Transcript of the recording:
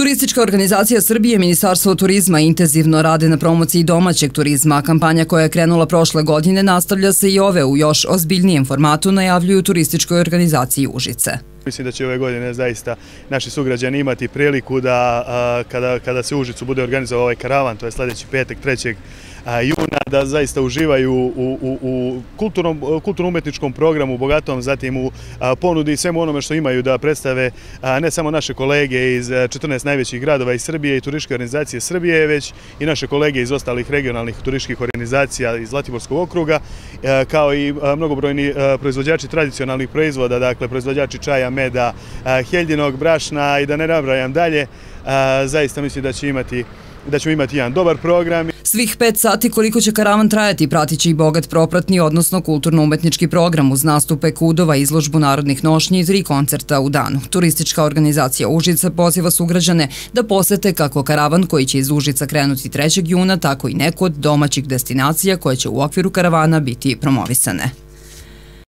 Turistička organizacija Srbije i Ministarstvo turizma intenzivno rade na promociji domaćeg turizma. Kampanja koja je krenula prošle godine nastavlja se i ove u još ozbiljnijem formatu najavljuju turističkoj organizaciji Užice. Mislim da će ove godine zaista naši sugrađani imati priliku da kada se u Užicu bude organizovao ovaj karavan, to je sljedeći petak, trećeg juna da zaista uživaju u kulturno-umetničkom programu bogatom, zatim u ponudi svemu onome što imaju da predstave ne samo naše kolege iz 14 najvećih gradova iz Srbije i turističke organizacije Srbije, već i naše kolege iz ostalih regionalnih turističkih organizacija iz Latiborskog okruga, kao i mnogobrojni proizvođači tradicionalnih proizvoda, dakle proizvođači čaja, meda, heljinog, brašna i da ne nabrajam dalje, zaista mislim da će imati da ćemo imati jedan dobar program. Svih pet sati koliko će karavan trajati pratit će i bogat propratni, odnosno kulturno-umetnički program uz nastupe kudova, izložbu narodnih nošnji i tri koncerta u danu. Turistička organizacija Užica poziva sugrađane da posete kako karavan koji će iz Užica krenuti 3. juna, tako i neko od domaćih destinacija koje će u okviru karavana biti promovisane.